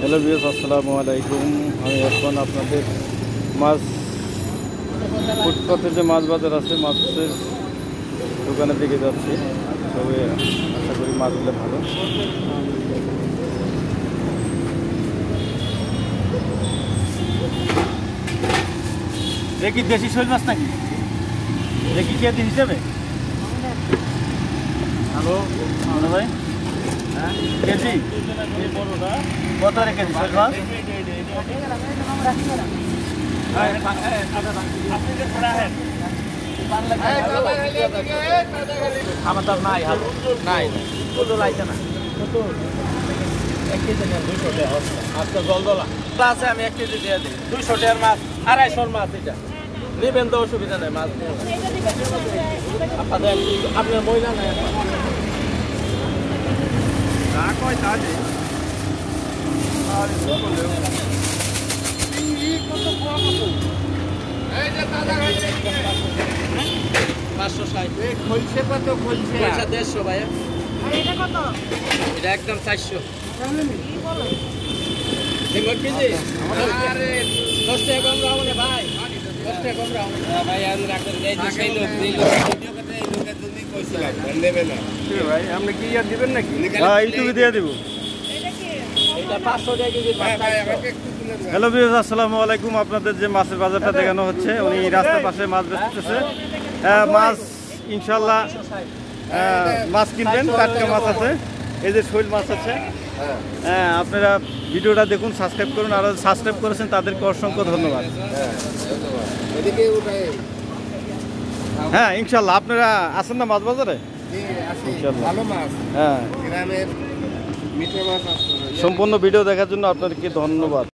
Hello বিয়স আসসালামু আলাইকুম। আমি এখন আপনাদের মাছ ফুটপাতে যে মাছ বাজার আছে মাছের দোকানের দিকে যাচ্ছি। তবে আশা করি মাছগুলো ভালো। দেখি দেশি শৈল মাছ নাকি? দেখি কেজি হিসেবে? হ্যালো ভাই? কেজি? কত রে কেজি শৈল মাছ আমার তো নাই হাল নাই। কত লাইছে না। কত দলা। আমি এক কেজি দিয়ে দিই। দুইশো টাকার মাছ আড়াইশোর মাছ এটা। নেবেন তো অসুবিধা নেই মাছ আপনাদের আপনার মহিলা নাই কয় তা যে পাঁচশো ষাট। খলছে কত খলছে পয়সা দেড়শো ভাইয়া। এটা কত? এটা একদম চারশো। এবার কেজি? দশ টাকা কম রাখব না ভাই। দশ টাকা কম রাখব না ভাই রাখবেন ভাই আপনি কি ইয়ার দিবেন নাকি হ্যাঁ ইউটিউবে দিয়ে দিব। হ্যালো বিয়স আসসালামু আলাইকুম। আপনাদের যে মাছের বাজারটা দেখানো হচ্ছে উনি রাস্তার পাশে মাছ বেচতেছে। আহ, মাছ ইনশাল্লাহ আহ, মাছ কিনবেন টাটকা মাছ আছে। এই যে শৈল মাছ আছে। হ্যাঁ আপনারা ভিডিওটা দেখুন সাবস্ক্রাইব করুন। আর সাবস্ক্রাইব করেছেন তাদেরকে অসংখ্য ধন্যবাদ। উঠাই হ্যাঁ ইনশাল্লাহ। আপনারা আছেন না মাছ। বাজারে হ্যাঁ সম্পূর্ণ ভিডিও দেখার জন্য আপনাদেরকে ধন্যবাদ।